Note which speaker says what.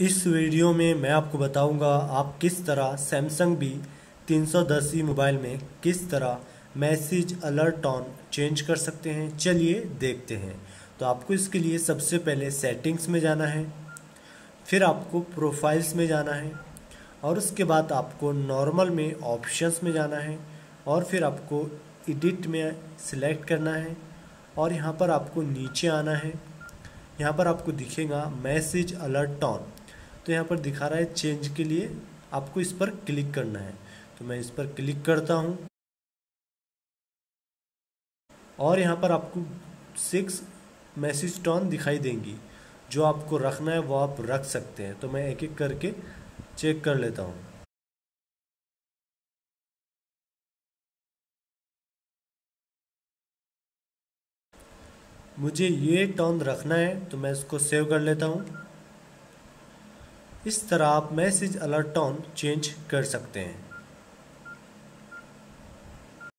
Speaker 1: इस वीडियो में मैं आपको बताऊँगा आप किस तरह सैमसंग बी तीन सौ दस ई मोबाइल में किस तरह मैसेज अलर्ट ऑन चेंज कर सकते हैं। चलिए देखते हैं। तो आपको इसके लिए सबसे पहले सेटिंग्स में जाना है, फिर आपको प्रोफाइल्स में जाना है, और उसके बाद आपको नॉर्मल में ऑप्शंस में जाना है, और फिर आपको एडिट में सिलेक्ट करना है, और यहाँ पर आपको नीचे आना है। यहाँ पर आपको दिखेगा मैसेज अलर्ट ऑन तो यहाँ पर दिखा रहा है चेंज के लिए आपको इस पर क्लिक करना है। तो मैं इस पर क्लिक करता हूँ। और यहाँ पर आपको सिक्स मैसेज टॉन दिखाई देंगी। जो आपको रखना है, वो आप रख सकते हैं। तो मैं एक एक करके चेक कर लेता हूँ। मुझे ये टॉन रखना है तो मैं इसको सेव कर लेता हूँ। इस तरह आप मैसेज अलर्ट ऑन चेंज कर सकते हैं।